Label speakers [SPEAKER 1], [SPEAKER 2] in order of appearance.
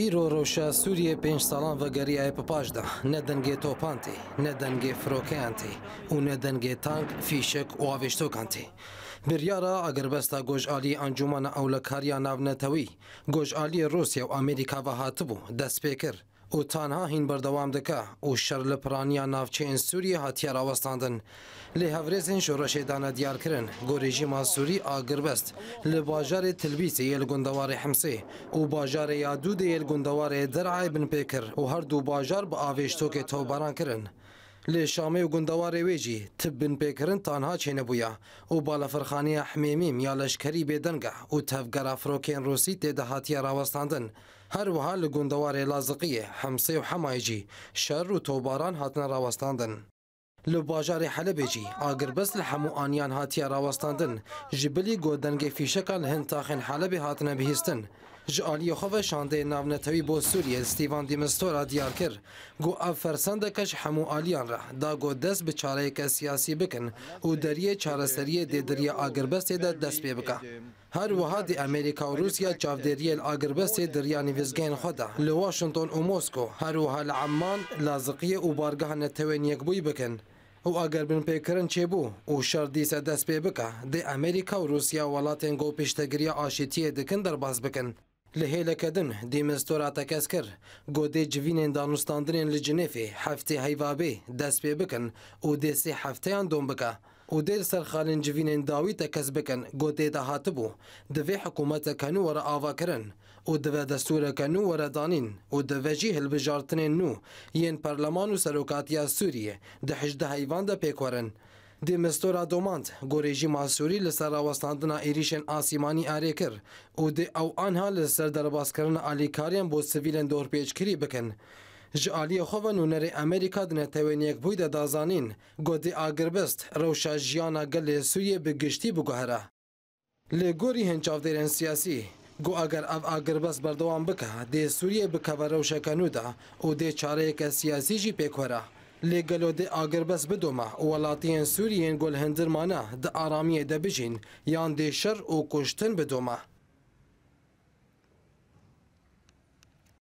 [SPEAKER 1] ئیرۆ ڕەوشە سووریە پێنج ساڵان ڤەگەری ئای پپاشدا نە دەنگێ تۆپانتی نە دەنگێ فرۆکەیانتی و نە دەنگێ تانک فیشک و ئاوێشتۆکانتی. بریارە ئەگەربەستا گۆژعالی ئەنجومانە ئەو لە کاریان ناونەتەوەی گۆژعالی ڕوسیا و ئەمریکاوە هاتبوو دەست پێ کرد. و تانها هین بەردەوام دەکە و شەر لە پرانیا ناوچەین سووری هاتیە ڕوەستاندن لێ هەورێزین شۆڕەشێدانە دیارکردن گۆرێژی ماسووری ئاگربەست لە باژارێ تلبیسی یل گوندەواری حمسی و باژارە یا دوو دەیل گوندەوارێ دەرعای بنپێکرد و هەردوو باژار بە ئاوێشتۆکێ تۆبارانکردن. لێ شامێ و گوندەوارێ وێژی تبن پێکردن تانها چێنەبووە و بالەفرخانیە حمێمیم یا لەشکەری بێدەنگە و تەفگەرا فرۆکێن ڕوسی تێدەهاتیە ڕوەستاندن. هەروەها لە گوندەوارێ لازقیە هەمسێ و حەمایجی شەر و تۆباران هاتنە ڕاوەستاندن. لە باژارێ حەلبێجی ئاگربەست لە هەموو ئانیان هاتیە ڕاوەستاندن ژبلی گۆدەنگی فیشەکان هەند تاخێن حەلبێ هاتنە بهیستن ji aliyê xwe ve şandeyên navnetewî bo Sûriyê Stîvan Dîmestora diyar kir got ev fersendeke ji hemû aliyan re da got dest bi çareyeke siyasî bikin û deriyê çareseriyê dêdiriya Agirbestê de dest pê bike. Her wiha di Amerîka û Rûsya çavdêriyê li Agirbestê diriya nivizgehên xwe de li Washington û Mosko her wiha li Emman, Lazıqiye û bargeha netewên yekbûyî bikin. او اگر بن پیکرن چه بو او شر دیسه دست پی بکه دی امریکا و روسیا ولاتین گو پیشتگیری آشتیه دکن در باز بکن Li hêlekedin dîmeztora tekeskir, godê civînên danûstandinên li Cinefê heftê heyvabê dest pê bikin û dê sê hefteyan dom bike. û dêr serxalên civînên dawî tekes bikin gotê de hatibû, divê hikûmeta kenû were ava kirin û divê destûra kenû were danîn û divê jî hilbijartinên nû yên Perleman û Serokatiya Sûriye di hijde heyvan de pêkwerin. د مستورا دومانت ګورېجی ماسوري لسر راوستاندنا ایریشن آسیمانی اریکر او د او انها لسر درباسکرن الیکاریم بو سویلن دور پیچکری بکن جالی خوب نونر امریکا دنه توینیک بوی ده دازانین گودی آگربست روشا جیانا گل سویه بگشتی بگوهره لگوری هنچاف دیرن سیاسی گو اگر او آگربست بردوام بکه ده سوریه بکه و روشا کنو ده او ده چاره که سیاسی جی پیکوره لګلو د اگربس بدومه ولاتین سوریین ګل هندرمانه د آرامیه د بجین یان د شر او کوشتن بدومه